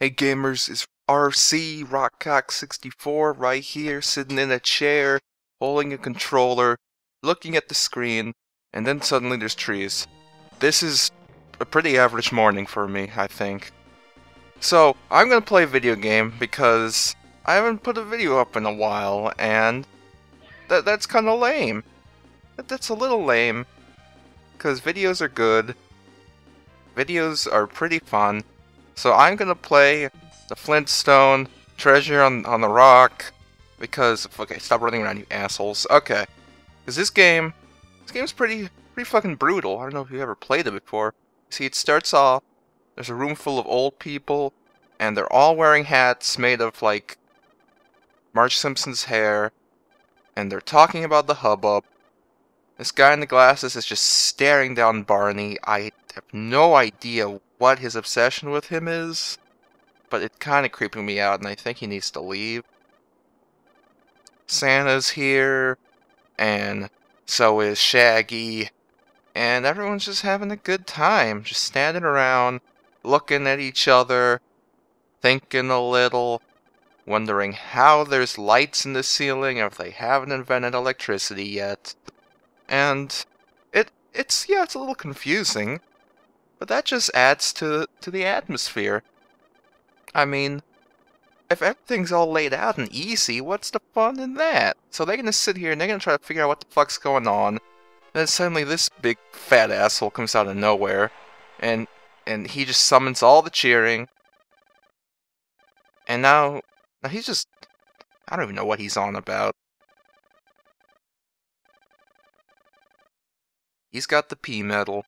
Hey gamers, it's RC Rockcock64 right here, sitting in a chair, holding a controller, looking at the screen, and then suddenly there's trees. This is a pretty average morning for me, I think. So, I'm gonna play a video game because I haven't put a video up in a while, and that that's kinda lame. That, that's a little lame, because videos are good, videos are pretty fun, so I'm gonna play the Flintstone Treasure on on the Rock because okay, stop running around, you assholes. Okay, because this game, this game's pretty pretty fucking brutal. I don't know if you ever played it before. See, it starts off. There's a room full of old people, and they're all wearing hats made of like Marge Simpson's hair, and they're talking about the hubbub. This guy in the glasses is just staring down Barney. I have no idea what his obsession with him is, but it's kind of creeping me out, and I think he needs to leave. Santa's here, and so is Shaggy, and everyone's just having a good time, just standing around, looking at each other, thinking a little, wondering how there's lights in the ceiling if they haven't invented electricity yet. And it it's yeah, it's a little confusing, but that just adds to to the atmosphere. I mean, if everything's all laid out and easy, what's the fun in that? So they're gonna sit here and they're gonna try to figure out what the fuck's going on. Then suddenly this big fat asshole comes out of nowhere, and and he just summons all the cheering. And now, now he's just, I don't even know what he's on about. He's got the P medal,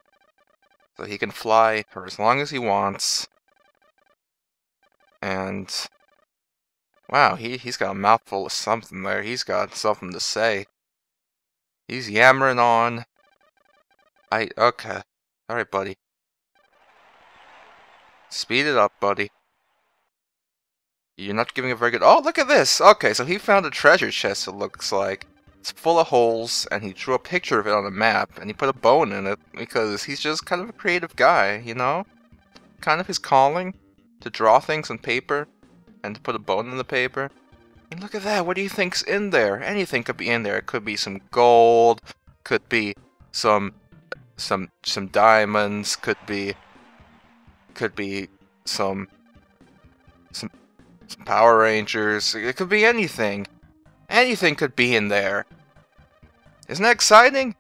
so he can fly for as long as he wants. And wow, he he's got a mouthful of something there. He's got something to say. He's yammering on. I okay. All right, buddy. Speed it up, buddy. You're not giving a very good. Oh, look at this. Okay, so he found a treasure chest. It looks like. It's full of holes, and he drew a picture of it on a map, and he put a bone in it because he's just kind of a creative guy, you know? Kind of his calling to draw things on paper and to put a bone in the paper. And look at that, what do you think's in there? Anything could be in there. It could be some gold, could be some some some diamonds, could be could be some some some Power Rangers. It could be anything. Anything could be in there. Isn't that exciting?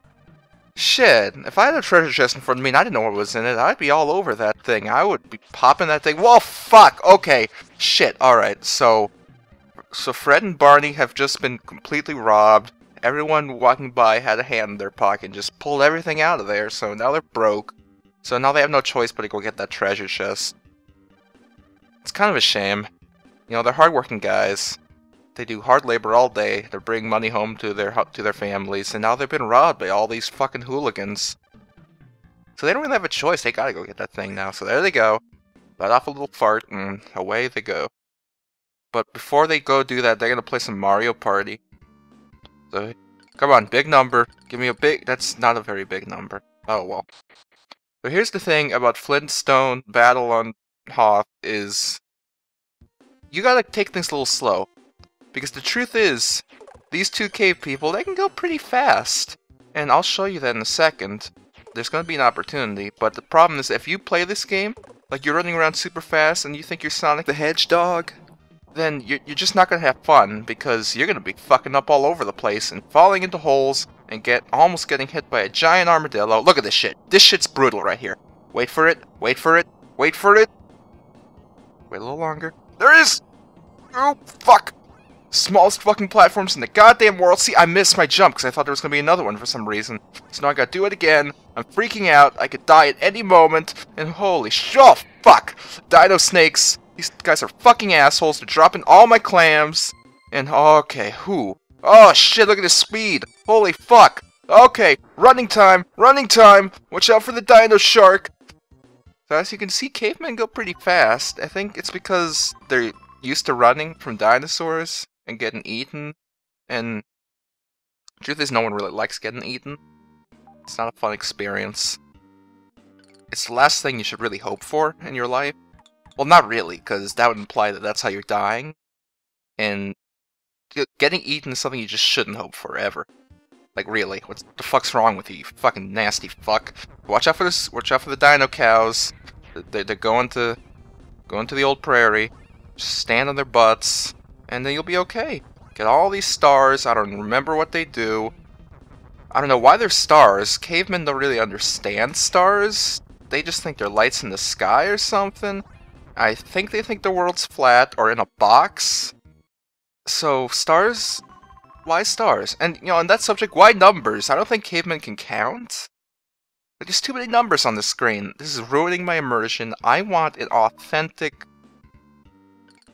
Shit, if I had a treasure chest in front of me and I didn't know what was in it, I'd be all over that thing. I would be popping that thing. Whoa, fuck! Okay, shit, alright, so... So Fred and Barney have just been completely robbed. Everyone walking by had a hand in their pocket and just pulled everything out of there, so now they're broke. So now they have no choice but to go get that treasure chest. It's kind of a shame. You know, they're hardworking guys. They do hard labor all day. to bring money home to their to their families, and now they've been robbed by all these fucking hooligans. So they don't really have a choice. They gotta go get that thing now. So there they go. Let off a little fart, and away they go. But before they go do that, they're gonna play some Mario Party. So, come on, big number. Give me a big. That's not a very big number. Oh well. But here's the thing about Flintstone Battle on Hoth is you gotta take things a little slow. Because the truth is, these two cave people, they can go pretty fast. And I'll show you that in a second. There's going to be an opportunity, but the problem is if you play this game, like you're running around super fast and you think you're Sonic the Hedgehog, then you're, you're just not going to have fun because you're going to be fucking up all over the place and falling into holes and get almost getting hit by a giant armadillo. Look at this shit. This shit's brutal right here. Wait for it. Wait for it. Wait for it. Wait a little longer. There is! Oh, fuck! Smallest fucking platforms in the goddamn world. See, I missed my jump because I thought there was going to be another one for some reason. So now I gotta do it again. I'm freaking out. I could die at any moment. And holy sh- oh, fuck! Dino snakes. These guys are fucking assholes. They're dropping all my clams. And, okay, who? Oh, shit, look at this speed. Holy fuck. Okay, running time, running time. Watch out for the dino shark. So as you can see, cavemen go pretty fast. I think it's because they're used to running from dinosaurs and getting eaten. And truth is, no one really likes getting eaten. It's not a fun experience. It's the last thing you should really hope for in your life. Well, not really, because that would imply that that's how you're dying. And getting eaten is something you just shouldn't hope for, ever. Like, really, what the fuck's wrong with you, you fucking nasty fuck? Watch out for this, watch out for the dino cows. They're, they're going to, going to the old prairie. Just stand on their butts, and then you'll be okay. Get all these stars, I don't remember what they do. I don't know why they're stars. Cavemen don't really understand stars. They just think they're lights in the sky or something. I think they think the world's flat or in a box. So, stars? Why stars? And, you know, on that subject, why numbers? I don't think cavemen can count. There's too many numbers on the screen. This is ruining my immersion. I want an authentic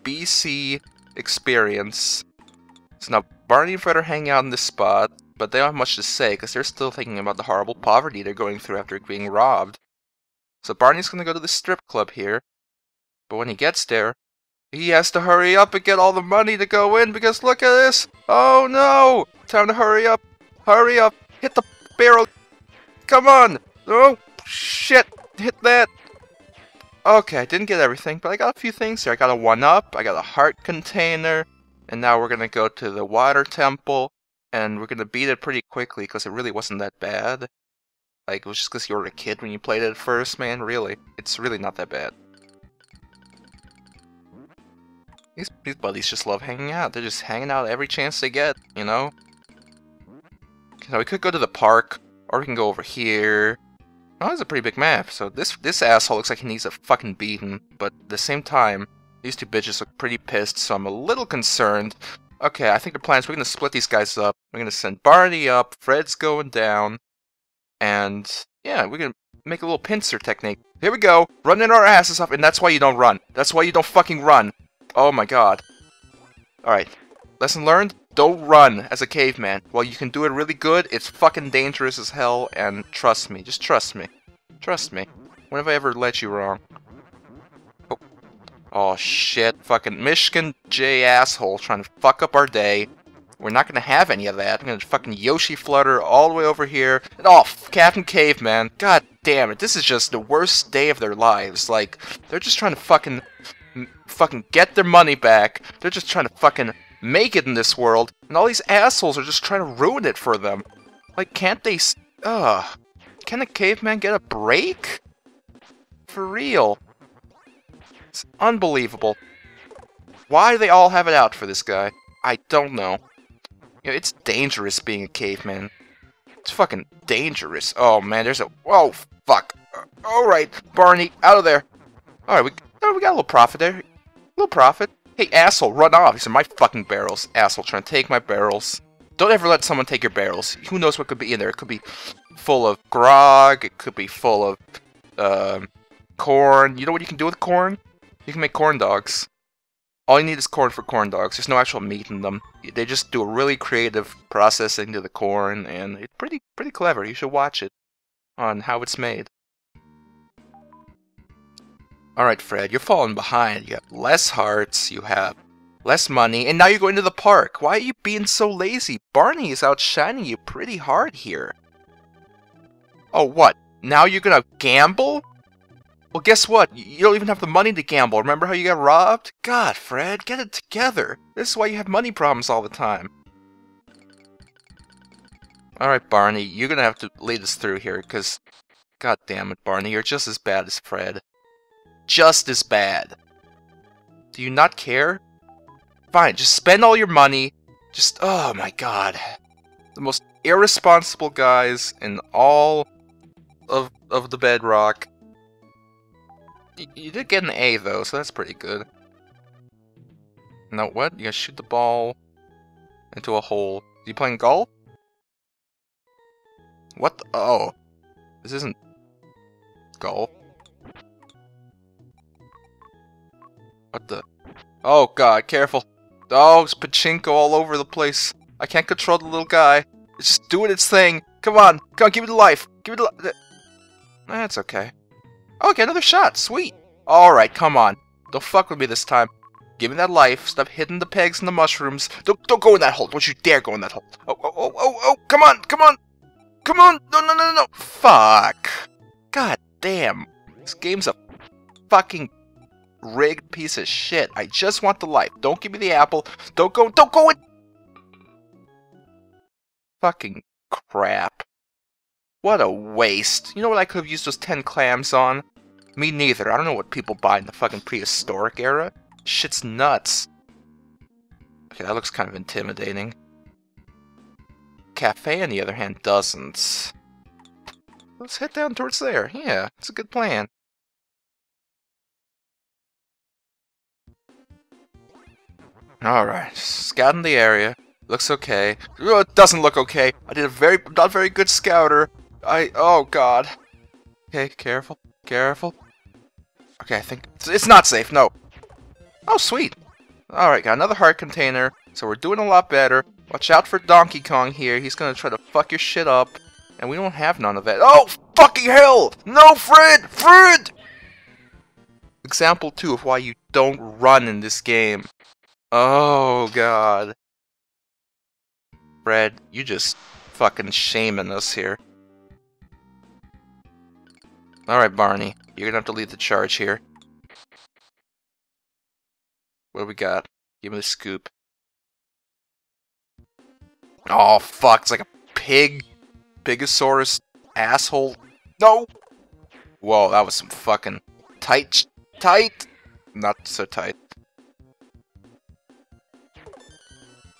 BC experience. So now, Barney and Fred are hanging out in this spot, but they don't have much to say because they're still thinking about the horrible poverty they're going through after being robbed. So Barney's going to go to the strip club here, but when he gets there, he has to hurry up and get all the money to go in because look at this! Oh no! Time to hurry up! Hurry up! Hit the barrel! Come on! Oh, shit! Hit that! Okay, I didn't get everything, but I got a few things here. I got a 1-up, I got a heart container, and now we're gonna go to the water temple, and we're gonna beat it pretty quickly because it really wasn't that bad. Like, it was just because you were a kid when you played it at first, man, really. It's really not that bad. These, these buddies just love hanging out. They're just hanging out every chance they get, you know? Now, we could go to the park, or we can go over here. Oh, that's a pretty big map, so this this asshole looks like he needs a fucking beating, but at the same time, these two bitches look pretty pissed, so I'm a little concerned. Okay, I think the plan is we're gonna split these guys up. We're gonna send Barney up, Fred's going down, and yeah, we're gonna make a little pincer technique. Here we go, running our asses off, and that's why you don't run. That's why you don't fucking run. Oh my god. Alright, lesson learned, don't run as a caveman. While you can do it really good, it's fucking dangerous as hell, and trust me, just trust me. Trust me. When have I ever let you wrong? Oh, oh shit, fucking Michigan J asshole trying to fuck up our day. We're not gonna have any of that. I'm gonna fucking Yoshi flutter all the way over here. And oh, Captain Caveman. God damn it. This is just the worst day of their lives. Like, they're just trying to fucking, fucking get their money back. They're just trying to fucking make it in this world. And all these assholes are just trying to ruin it for them. Like, can't they... Ugh. Can a caveman get a break? For real. It's unbelievable. Why do they all have it out for this guy? I don't know. You know, it's dangerous being a caveman. It's fucking dangerous. Oh man, there's a whoa fuck. Uh, all right, Barney, out of there. All right, we oh, we got a little profit there. A little profit. Hey, asshole, run off. These are my fucking barrels. Asshole, trying to take my barrels. Don't ever let someone take your barrels. Who knows what could be in there? It could be full of grog. It could be full of um, corn. You know what you can do with corn? You can make corn dogs. All you need is corn for corn dogs. There's no actual meat in them. They just do a really creative processing to the corn, and it's pretty pretty clever. You should watch it on how it's made. Alright, Fred, you're falling behind. You have less hearts, you have less money, and now you're going to the park. Why are you being so lazy? Barney is outshining you pretty hard here. Oh, what? Now you're gonna gamble? Well, guess what? You don't even have the money to gamble. Remember how you got robbed? God, Fred, get it together. This is why you have money problems all the time. Alright, Barney, you're gonna have to lead us through here, because... God damn it, Barney, you're just as bad as Fred. Just as bad. Do you not care? Fine, just spend all your money. Just, oh my god. The most irresponsible guys in all of, of the bedrock. You did get an A though, so that's pretty good. Now what? You gotta shoot the ball into a hole. Are you playing golf? What the? Oh. This isn't golf. What the? Oh god, careful. Oh, it's pachinko all over the place. I can't control the little guy. It's just doing its thing. Come on, come on, give me the life. Give me the. That's okay. Okay, another shot. Sweet. Alright, come on. Don't fuck with me this time. Give me that life. Stop hitting the pegs and the mushrooms. Don't don't go in that hole. Don't you dare go in that hole. Oh, oh, oh, oh, oh. Come on, come on. Come on. No, no, no, no. Fuck. God damn. This game's a fucking rigged piece of shit. I just want the life. Don't give me the apple. Don't go. Don't go in. Fucking crap. What a waste. You know what I could have used those 10 clams on? Me neither. I don't know what people buy in the fucking prehistoric era. Shit's nuts. Okay, that looks kind of intimidating. Cafe, on the other hand, doesn't. Let's head down towards there. Yeah, it's a good plan. Alright, scouting the area. Looks okay. Oh, it doesn't look okay. I did a very, not very good scouter. I, oh god. Okay, careful, careful. Okay, I think, it's, it's not safe, no. Oh, sweet. Alright, got another heart container, so we're doing a lot better. Watch out for Donkey Kong here, he's gonna try to fuck your shit up. And we don't have none of that. Oh, fucking hell! No, Fred! Fred! Example 2 of why you don't run in this game. Oh, God. Fred, you just fucking shaming us here. Alright, Barney. You're gonna have to lead the charge here. What do we got? Give me the scoop. Oh, fuck. It's like a pig. Bigosaurus asshole. No! Whoa, that was some fucking tight. Tight! Not so tight.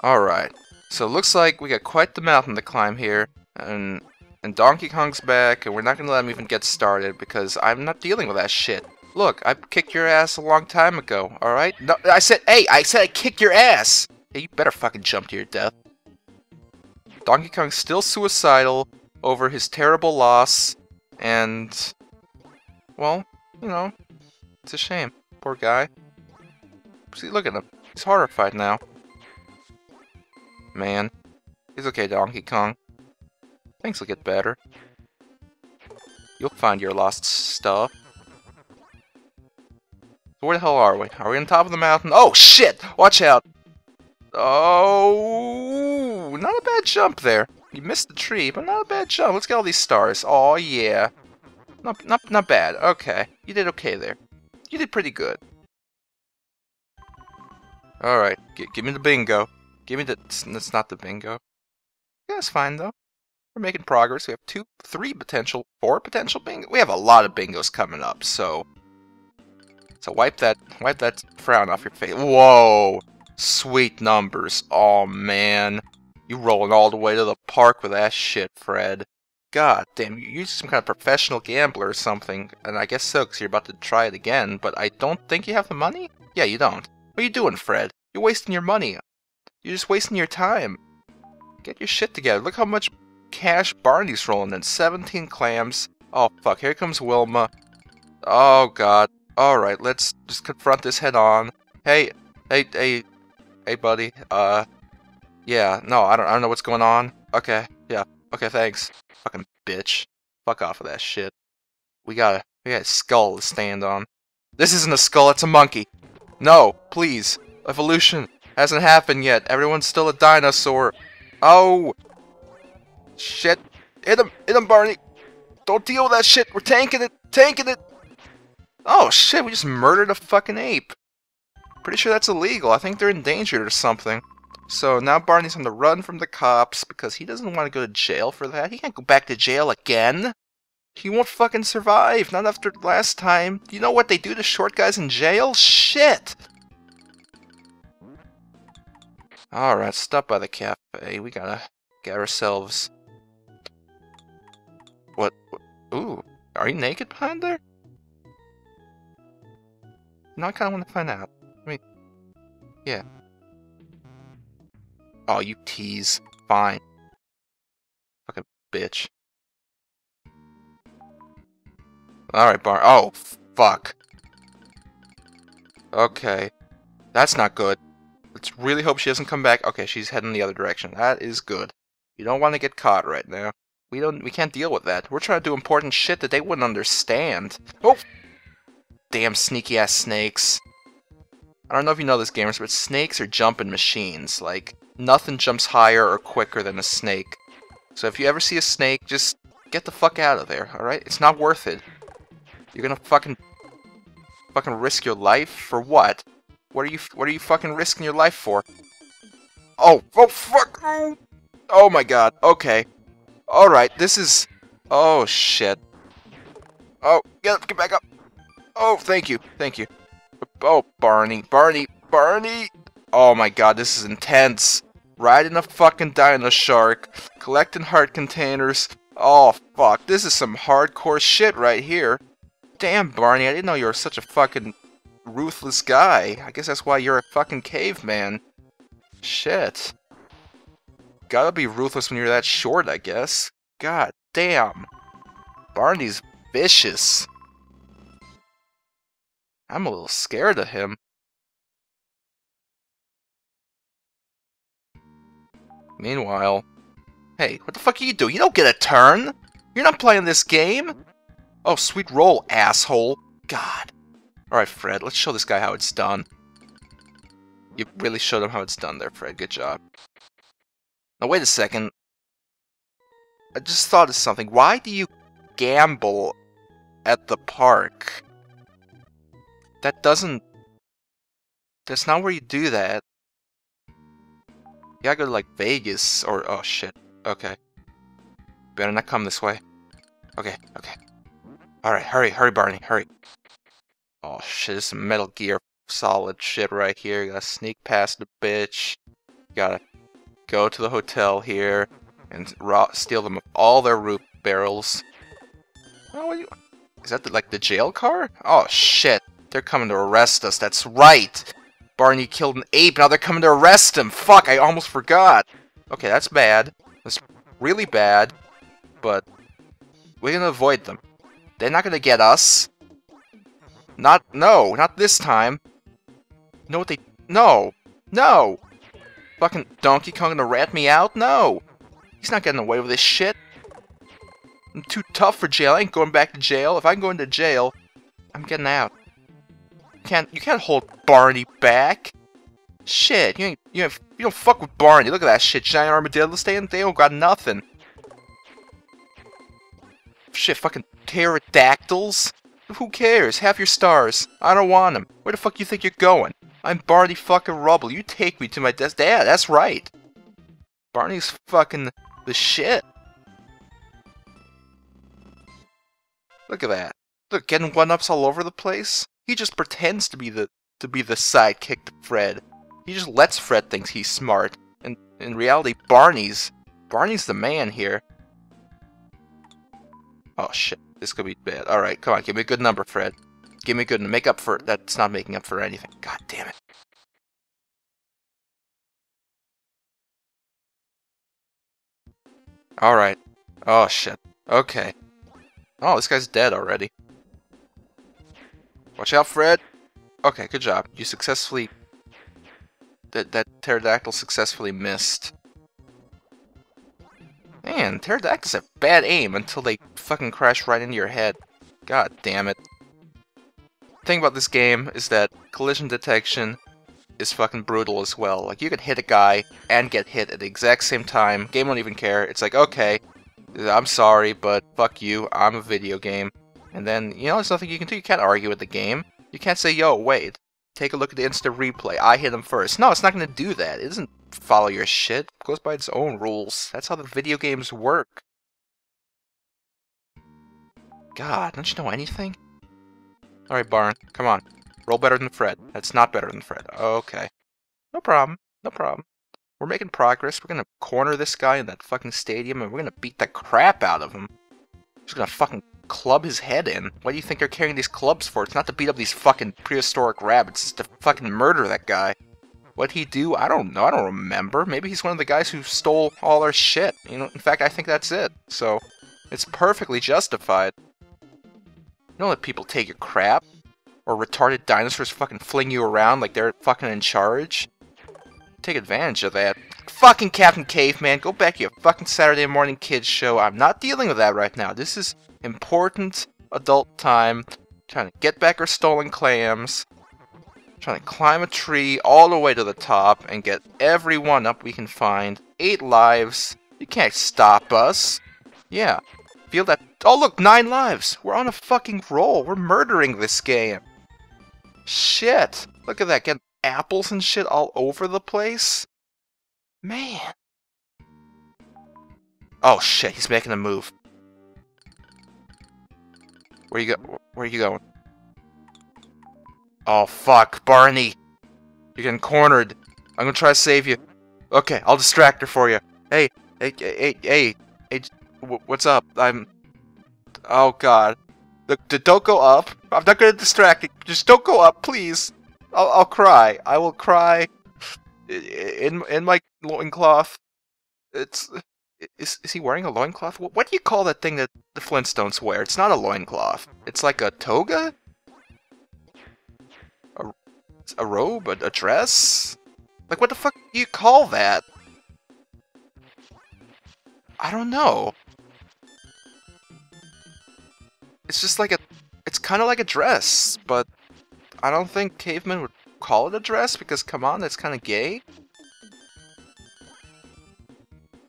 Alright. So it looks like we got quite the mountain to climb here. And and Donkey Kong's back, and we're not gonna let him even get started because I'm not dealing with that shit. Look, I kicked your ass a long time ago, alright? No, I said, hey, I said I kicked your ass! Hey, you better fucking jump to your death. Donkey Kong's still suicidal over his terrible loss, and, well, you know, it's a shame. Poor guy. See, look at him. He's horrified now. Man. He's okay, Donkey Kong. Things will get better. You'll find your lost stuff. So where the hell are we? Are we on top of the mountain? Oh, shit! Watch out! Oh, not a bad jump there. You missed the tree, but not a bad jump. Let's get all these stars. Oh, yeah. Not, not, not bad. Okay. You did okay there. You did pretty good. Alright. Give me the bingo. Give me the... That's not the bingo. Yeah, that's fine, though. We're making progress. We have two, three potential, four potential bingo. We have a lot of bingos coming up, so... So wipe that, wipe that frown off your face. Whoa! Sweet numbers. Oh, man. You rolling all the way to the park with that shit, Fred. God damn, you're some kind of professional gambler or something. And I guess so, because you're about to try it again. But I don't think you have the money? Yeah, you don't. What are you doing, Fred? You're wasting your money. You're just wasting your time. Get your shit together. Look how much cash Barney's rolling in. 17 clams. Oh, fuck. Here comes Wilma. Oh, God. Alright, let's just confront this head on. Hey, hey, hey, hey, buddy. Uh, yeah, no, I don't, I don't know what's going on. Okay, yeah, okay, thanks. Fucking bitch. Fuck off of that shit. We got a, we got a skull to stand on. This isn't a skull, it's a monkey. No, please. Evolution hasn't happened yet. Everyone's still a dinosaur. Oh! Shit. Hit him, hit him, Barney. Don't deal with that shit. We're tanking it, tanking it. Oh shit, we just murdered a fucking ape. Pretty sure that's illegal. I think they're endangered or something. So now Barney's on the run from the cops because he doesn't want to go to jail for that. He can't go back to jail again. He won't fucking survive. Not after last time. You know what they do to short guys in jail? Shit! Alright, stop by the cafe. We gotta get ourselves... What? Ooh, are you naked behind there? No, I kind of want to find out. I mean, yeah. Oh, you tease. Fine. Fucking bitch. Alright, Bar- Oh, fuck. Okay. That's not good. Let's really hope she doesn't come back. Okay, she's heading the other direction. That is good. You don't want to get caught right now. We don't- we can't deal with that. We're trying to do important shit that they wouldn't understand. Oh! damn sneaky ass snakes. I don't know if you know this, gamers, but snakes are jumping machines. Like, nothing jumps higher or quicker than a snake. So if you ever see a snake, just get the fuck out of there, alright? It's not worth it. You're gonna fucking... fucking risk your life for what? What are you what are you fucking risking your life for? Oh, oh fuck. Oh my god. Okay. All right. This is Oh shit. Oh, get up, get back up. Oh, thank you. Thank you. Oh, Barney. Barney. Barney. Oh my god, this is intense. Riding a fucking dino shark, collecting heart containers. Oh fuck, this is some hardcore shit right here. Damn, Barney, I didn't know you were such a fucking ruthless guy. I guess that's why you're a fucking caveman. Shit. Gotta be ruthless when you're that short, I guess. God damn. Barney's vicious. I'm a little scared of him. Meanwhile, hey, what the fuck are you doing? You don't get a turn! You're not playing this game! Oh, sweet roll, asshole. God. Alright, Fred, let's show this guy how it's done. You really showed him how it's done there, Fred. Good job. Now, wait a second. I just thought of something. Why do you gamble at the park? That doesn't... That's not where you do that. You gotta go to like Vegas or oh shit. Okay. Better not come this way. Okay, okay. Alright, hurry, hurry, Barney, hurry. Oh shit, this is Metal Gear solid shit right here. Gotta sneak past the bitch. Gotta go to the hotel here and steal them all their root barrels. Oh, you... Is that the, like the jail car? Oh shit, they're coming to arrest us. That's right. Barney killed an ape, now they're coming to arrest him! Fuck, I almost forgot! Okay, that's bad. That's really bad. But, we're gonna avoid them. They're not gonna get us. Not, no, not this time. know what they, no, no! Fucking Donkey Kong gonna rat me out? No! He's not getting away with this shit. I'm too tough for jail. I ain't going back to jail. If I go into jail, I'm getting out can't you can't hold Barney back. Shit, you ain't you ain't, you don't fuck with Barney. Look at that shit, giant armadillo staying. They don't got nothing. Shit, fucking pterodactyls. Who cares? Have your stars. I don't want them. Where the fuck you think you're going? I'm Barney fucking Rubble. You take me to my desk. Yeah, that's right. Barney's fucking the shit. Look at that. Look, getting one-ups all over the place. He just pretends to be the to be the sidekick to Fred. He just lets Fred think he's smart. And in reality, Barney's Barney's the man here. Oh shit, this could be bad. Alright, come on, give me a good number, Fred. Give me a good make up for that's not making up for anything. God damn it. Alright. Oh shit. Okay. Oh, this guy's dead already. Watch out, Fred! Okay, good job. You successfully... That, that pterodactyl successfully missed. Man, pterodactyls have bad aim until they fucking crash right into your head. God damn it. Thing about this game is that collision detection is fucking brutal as well. Like, you can hit a guy and get hit at the exact same time. Game won't even care. It's like, okay, I'm sorry, but fuck you, I'm a video game. And then, you know, there's nothing you can do. You can't argue with the game. You can't say, yo, wait, take a look at the instant replay. I hit him first. No, it's not going to do that. It doesn't follow your shit. It goes by its own rules. That's how the video games work. God, don't you know anything? Alright, Barn, come on. Roll better than Fred. That's not better than Fred. Okay. No problem. No problem. We're making progress. We're gonna corner this guy in that fucking stadium and we're gonna beat the crap out of him. Just gonna fucking club his head in. Why do you think they're carrying these clubs for? It's not to beat up these fucking prehistoric rabbits. It's to fucking murder that guy. What'd he do? I don't know. I don't remember. Maybe he's one of the guys who stole all our shit. You know, in fact, I think that's it. So, it's perfectly justified. Don't let people take your crap. Or retarded dinosaurs fucking fling you around like they're fucking in charge. Take advantage of that. Fucking Captain Caveman, go back to your fucking Saturday morning kids show. I'm not dealing with that right now. This is important adult time, trying to get back our stolen clams, trying to climb a tree all the way to the top and get every one up we can find. Eight lives. You can't stop us. Yeah. Feel that? Oh look, nine lives. We're on a fucking roll. We're murdering this game. Shit! Look at that, getting apples and shit all over the place. Man. Oh shit, he's making a move. Where you go? Where are you going? Oh fuck, Barney! You're getting cornered. I'm gonna try to save you. Okay, I'll distract her for you. Hey, hey, hey, hey, hey, what's up? I'm. Oh god. Don't go up. I'm not gonna distract you. Just don't go up, please. I'll, I'll cry. I will cry. In in my loincloth. It's is, is he wearing a loincloth? What do you call that thing that the Flintstones wear? It's not a loincloth. It's like a toga? A, robe? A, a dress? Like, what the fuck do you call that? I don't know. It's just like a... It's kind of like a dress, but I don't think cavemen would call it a dress because, come on, that's kind of gay.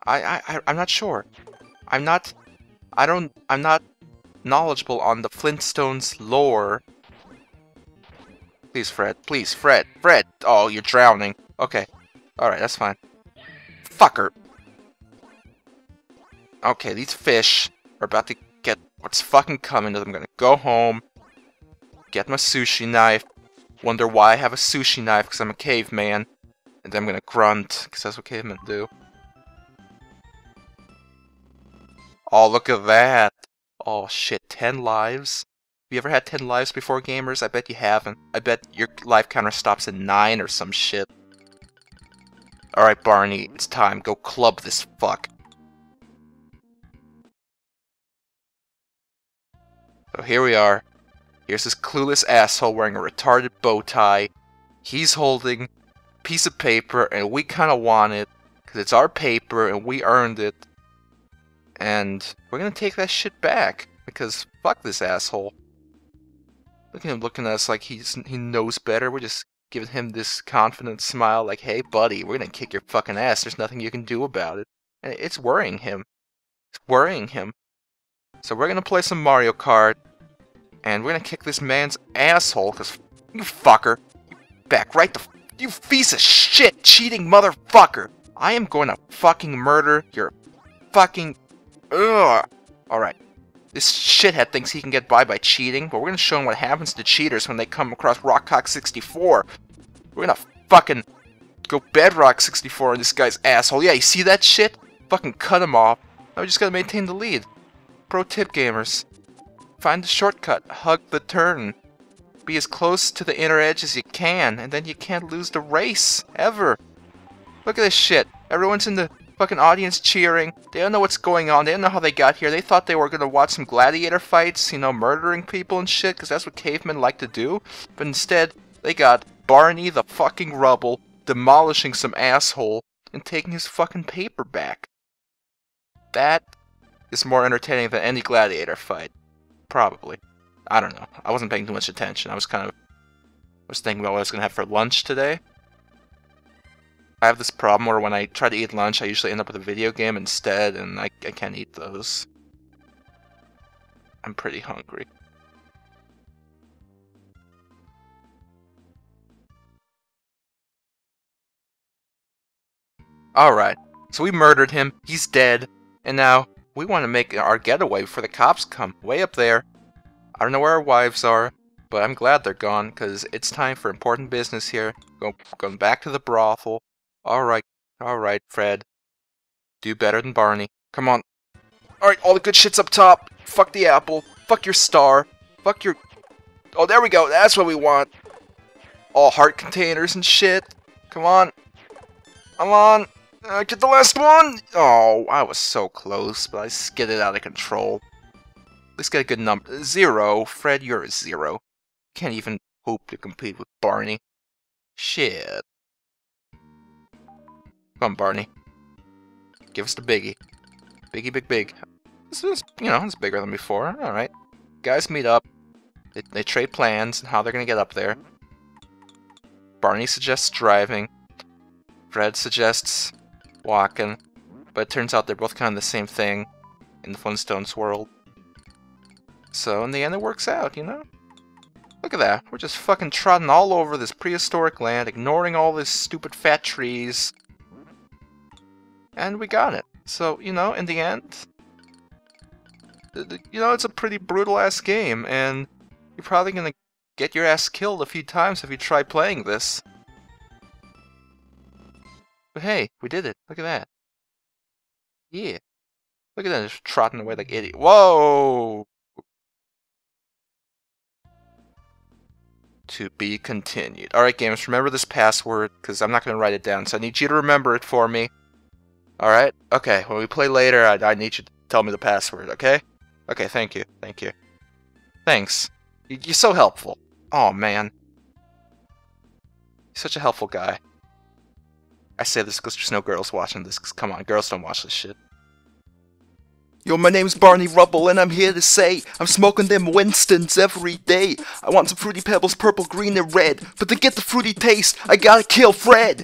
I, I, I'm not sure. I'm not, I don't, I'm not knowledgeable on the Flintstones lore. Please, Fred. Please, Fred. Fred! Oh, you're drowning. Okay. Alright, that's fine. Fucker! Okay, these fish are about to get what's fucking coming to them. I'm gonna go home, get my sushi knife, wonder why I have a sushi knife because I'm a caveman, and then I'm gonna grunt because that's what cavemen do. Oh, look at that. Oh, shit. 10 lives? You ever had 10 lives before, gamers? I bet you haven't. I bet your life counter stops at 9 or some shit. Alright, Barney. It's time. Go club this fuck. So here we are. Here's this clueless asshole wearing a retarded bow tie. He's holding a piece of paper, and we kind of want it. Because it's our paper, and we earned it. And we're gonna take that shit back because fuck this asshole. Look at him looking at us like he's he knows better. We're just giving him this confident smile, like, "Hey, buddy, we're gonna kick your fucking ass. There's nothing you can do about it." And it's worrying him. It's worrying him. So we're gonna play some Mario Kart, and we're gonna kick this man's asshole. Cause you fucker, you back right the you piece of shit, cheating motherfucker. I am going to fucking murder your fucking Ugh. Alright. This shithead thinks he can get by by cheating, but we're gonna show him what happens to cheaters when they come across Rockcock 64. We're gonna fucking go Bedrock 64 on this guy's asshole. Yeah, you see that shit? Fucking cut him off. Now we just gotta maintain the lead. Pro tip, gamers. Find the shortcut. Hug the turn. Be as close to the inner edge as you can, and then you can't lose the race. Ever. Look at this shit. Everyone's in the fucking audience cheering. They don't know what's going on. They don't know how they got here. They thought they were gonna watch some gladiator fights, you know, murdering people and shit, because that's what cavemen like to do. But instead, they got Barney the fucking rubble demolishing some asshole and taking his fucking paper back. That is more entertaining than any gladiator fight. Probably. I don't know. I wasn't paying too much attention. I was kind of was thinking about what I was gonna have for lunch today. I have this problem where when I try to eat lunch, I usually end up with a video game instead, and I, I can't eat those. I'm pretty hungry. Alright, so we murdered him, he's dead, and now we want to make our getaway before the cops come, way up there. I don't know where our wives are, but I'm glad they're gone, because it's time for important business here. Go, going back to the brothel, Alright, alright, Fred. Do better than Barney. Come on. Alright, all the good shit's up top. Fuck the apple. Fuck your star. Fuck your... Oh, there we go. That's what we want. All heart containers and shit. Come on. Come on. Uh, get the last one. Oh, I was so close, but I skidded out of control. Let's get a good number. Zero. Fred, you're a zero. Can't even hope to compete with Barney. Shit. Come on, Barney. Give us the biggie. Biggie, big, big. This is, you know, it's bigger than before. Alright. Guys meet up. They, they trade plans and how they're going to get up there. Barney suggests driving. Fred suggests walking. But it turns out they're both kind of the same thing in the Flintstones world. So in the end it works out, you know? Look at that. We're just fucking trotting all over this prehistoric land, ignoring all these stupid fat trees. And we got it. So, you know, in the end, you know, it's a pretty brutal-ass game, and you're probably gonna get your ass killed a few times if you try playing this. But hey, we did it. Look at that. Yeah. Look at that, just trotting away like idiot. Whoa! To be continued. Alright, gamers, remember this password, because I'm not going to write it down, so I need you to remember it for me. Alright? Okay, when we play later, I, I need you to tell me the password, okay? Okay, thank you, thank you. Thanks. You're so helpful. Oh, man. You're such a helpful guy. I say this because there's no girls watching this, come on, girls don't watch this shit. Yo, my name's Barney Rubble, and I'm here to say I'm smoking them Winstons every day. I want some Fruity Pebbles, purple, green, and red. But to get the fruity taste, I gotta kill Fred.